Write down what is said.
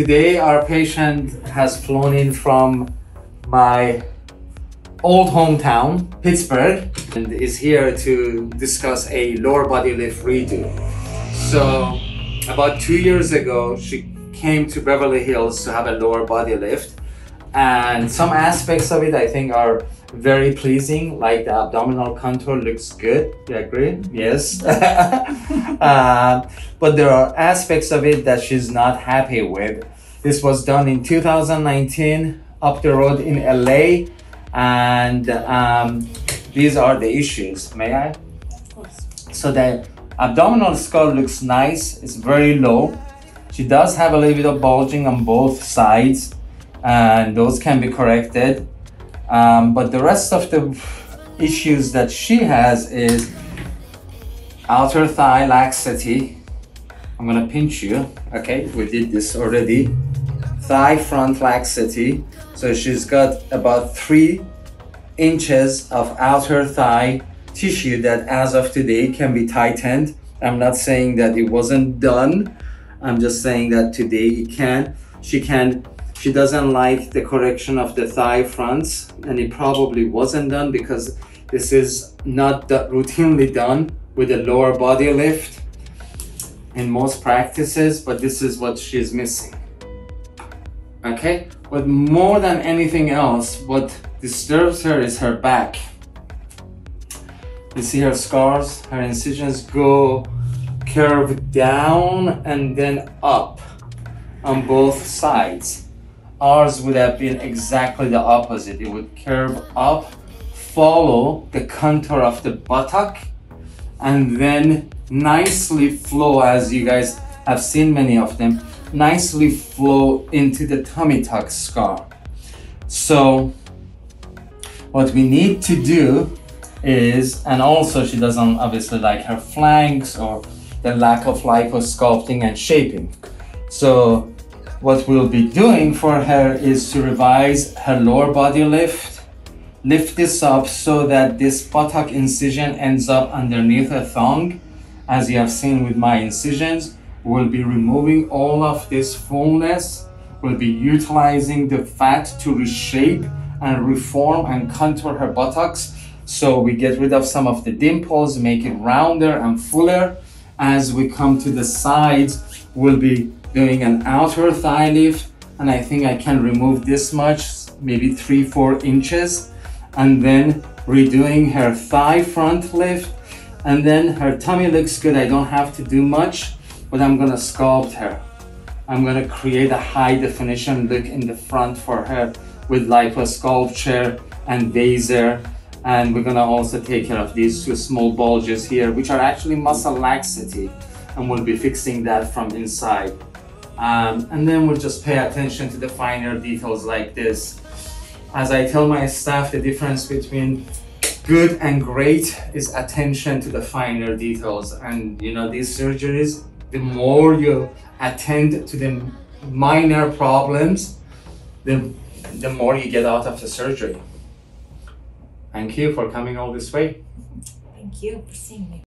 today our patient has flown in from my old hometown, Pittsburgh, and is here to discuss a lower body lift redo. So, about two years ago, she came to Beverly Hills to have a lower body lift, and some aspects of it I think are very pleasing, like the abdominal contour looks good. You agree? Yes. uh, but there are aspects of it that she's not happy with. This was done in 2019 up the road in LA, and um, these are the issues. May I? Of course. So the abdominal skull looks nice, it's very low. She does have a little bit of bulging on both sides, and those can be corrected. Um, but the rest of the issues that she has is outer thigh laxity. I'm gonna pinch you, okay? We did this already. Thigh front laxity. So she's got about three inches of outer thigh tissue that as of today can be tightened. I'm not saying that it wasn't done. I'm just saying that today it can. She can she doesn't like the correction of the thigh fronts and it probably wasn't done because this is not routinely done with a lower body lift in most practices, but this is what she's missing. Okay, but more than anything else, what disturbs her is her back. You see her scars, her incisions go curve down and then up on both sides. Ours would have been exactly the opposite. It would curve up, follow the contour of the buttock, and then nicely flow as you guys have seen many of them, nicely flow into the tummy tuck scar. So what we need to do is, and also she doesn't obviously like her flanks or the lack of liposculpting and shaping. So what we'll be doing for her is to revise her lower body lift, lift this up so that this buttock incision ends up underneath her thong. As you have seen with my incisions, we'll be removing all of this fullness. We'll be utilizing the fat to reshape and reform and contour her buttocks. So we get rid of some of the dimples, make it rounder and fuller. As we come to the sides, we'll be doing an outer thigh lift and I think I can remove this much, maybe three, four inches and then redoing her thigh front lift and then her tummy looks good. I don't have to do much, but I'm gonna sculpt her. I'm gonna create a high definition look in the front for her with liposculpture and vaser. And we're gonna also take care of these two small bulges here, which are actually muscle laxity. And we'll be fixing that from inside. Um, and then we'll just pay attention to the finer details like this. As I tell my staff, the difference between good and great is attention to the finer details. And you know, these surgeries, the more you attend to the minor problems, the, the more you get out of the surgery. Thank you for coming all this way. Thank you for seeing me.